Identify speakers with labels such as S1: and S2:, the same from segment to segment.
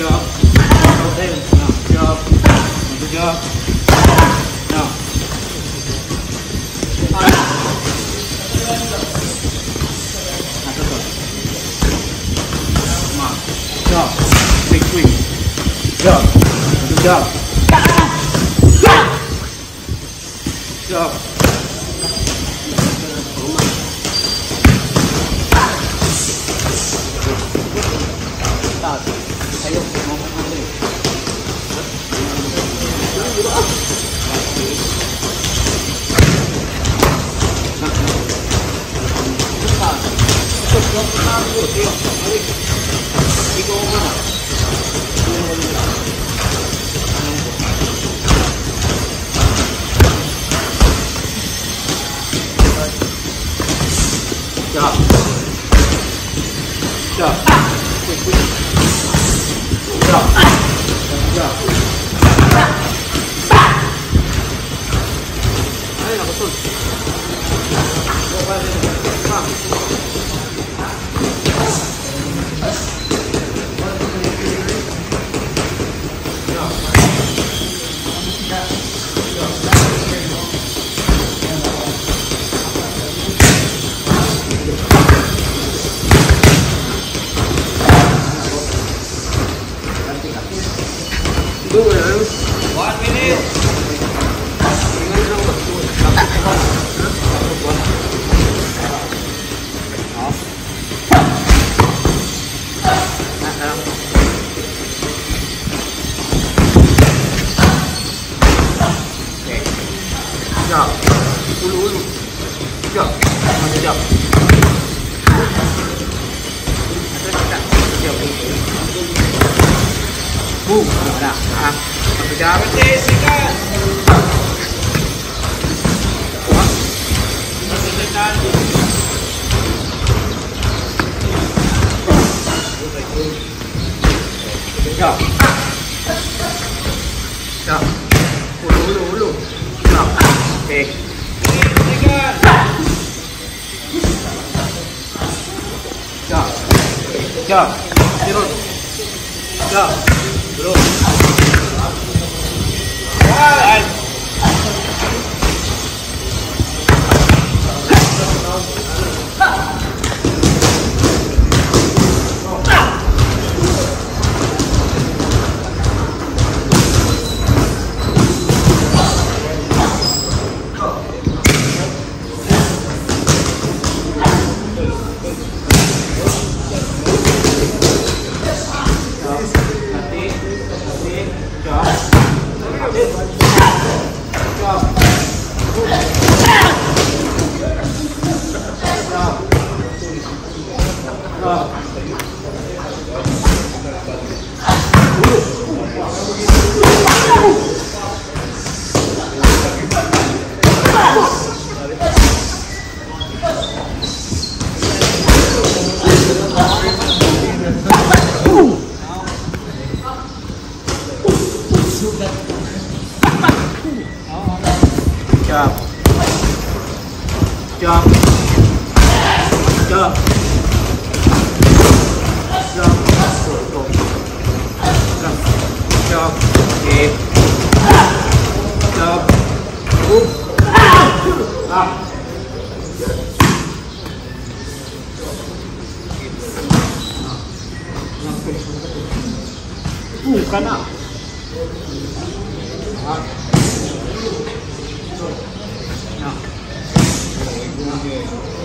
S1: job. Okay. Now, No. job. Good job. No. Now. Come on. Job. Big swing. Job. Good job. Job. job. tudo. Vamos. Ulu, ulu. Jump. Mana jump? Boom. Ah. Satu jam.
S2: Berhenti, sikat. Sikat.
S1: Jump. Jump. Ulu, ulu, ulu. Jump. Okay.
S2: 자,
S1: 자, 들어, 자,
S2: 들어.
S1: 아.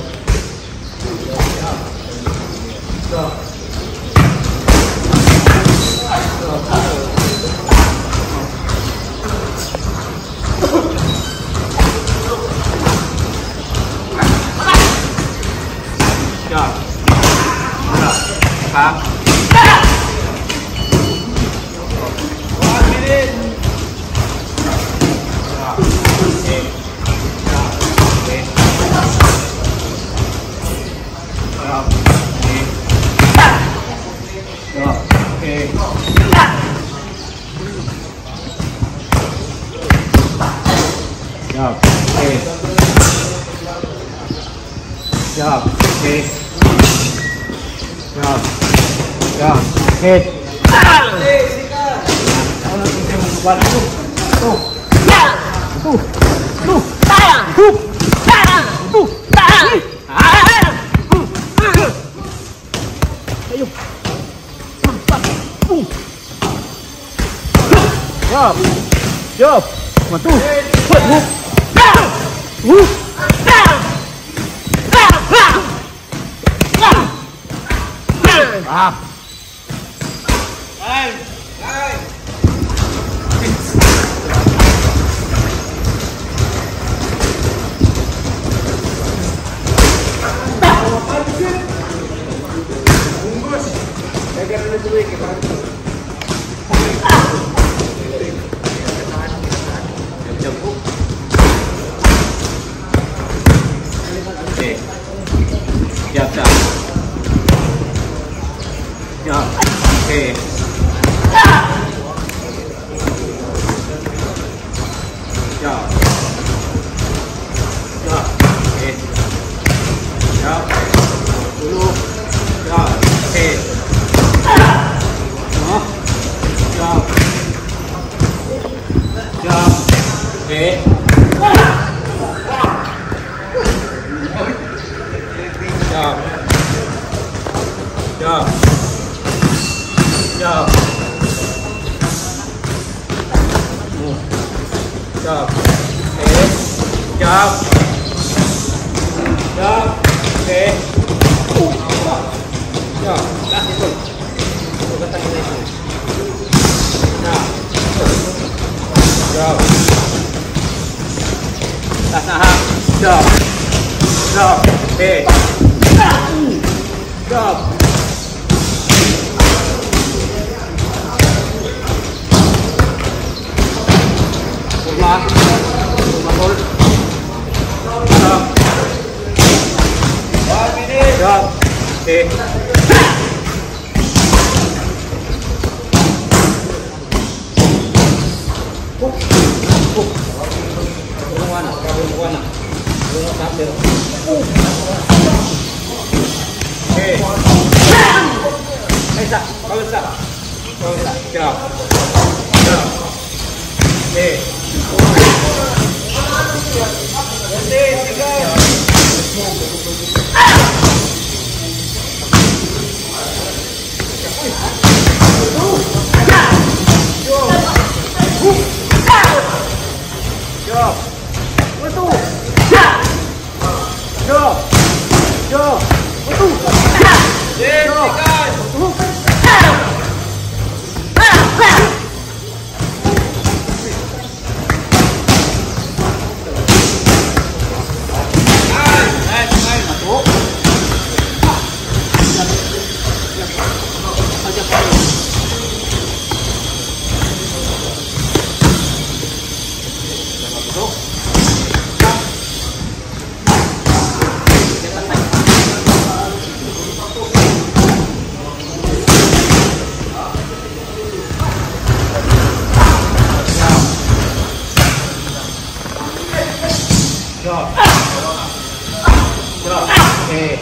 S1: 아! 와, 미리 Jump. Okay. Jump. Okay. Job. Job. Hit.
S2: Eight seconds.
S1: One, two, two, two, two, two, Ayun. Job. Job. One, two. Put, move. 呜啊，你可
S2: 以。Down.
S1: Down. Hey. Down. Vamos lá. Vamos lá. Down. Down. Hey. bisa, kau bisa, kau
S2: bisa, kira,
S1: kira, eh, Let's go.
S2: 들어 들어
S1: 오케이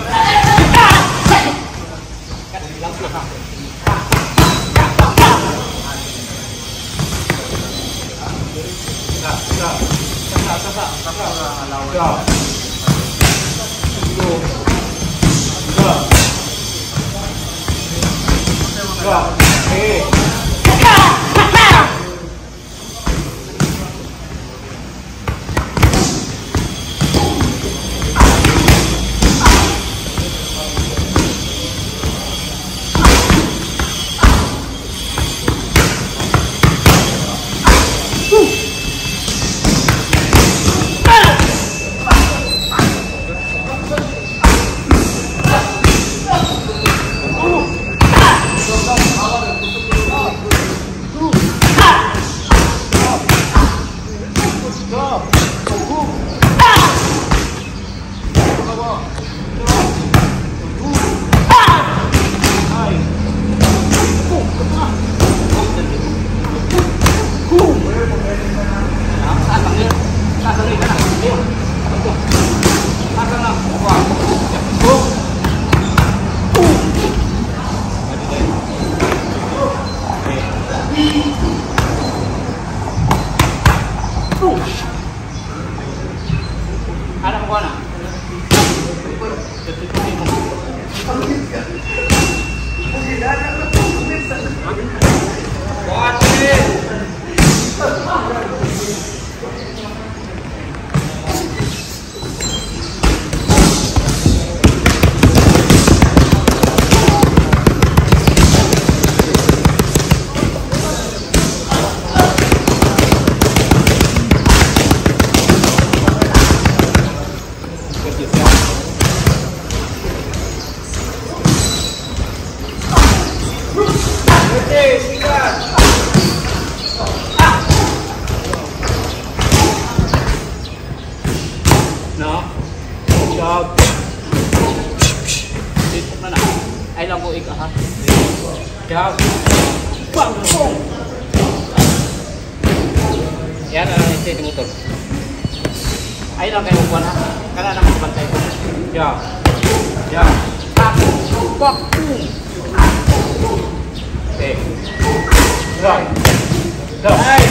S1: Yeah. hay là mỗi cả cao bằng không ya na lang ito yung motor ay lang kayo magkuhan ha kala na magbantay ko ya ya pak pak okay right right